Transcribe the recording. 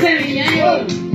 sẹ́yìn yẹn.